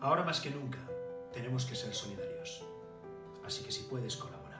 Ahora más que nunca tenemos que ser solidarios, así que si puedes colaborar.